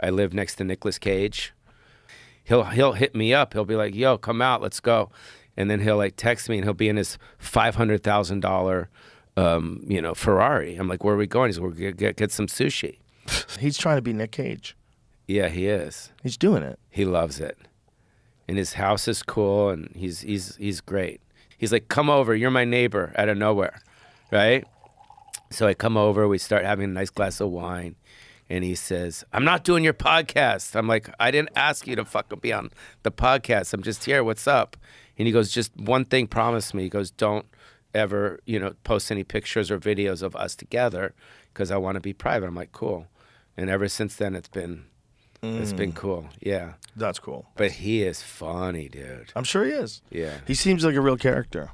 I live next to Nicolas Cage. He'll he'll hit me up. He'll be like, "Yo, come out, let's go," and then he'll like text me, and he'll be in his five hundred thousand dollar, um, you know, Ferrari. I'm like, "Where are we going?" He's like, "We're gonna get, get some sushi." He's trying to be Nick Cage. Yeah, he is. He's doing it. He loves it, and his house is cool, and he's he's he's great. He's like, "Come over, you're my neighbor," out of nowhere, right? So I come over, we start having a nice glass of wine, and he says, "I'm not doing your podcast." I'm like, "I didn't ask you to fucking be on the podcast. I'm just here. What's up?" And he goes, "Just one thing, promise me." He goes, "Don't ever, you know, post any pictures or videos of us together because I want to be private." I'm like, "Cool." And ever since then, it's been it's been mm. cool. Yeah. That's cool. But he is funny, dude. I'm sure he is. Yeah. He seems like a real character.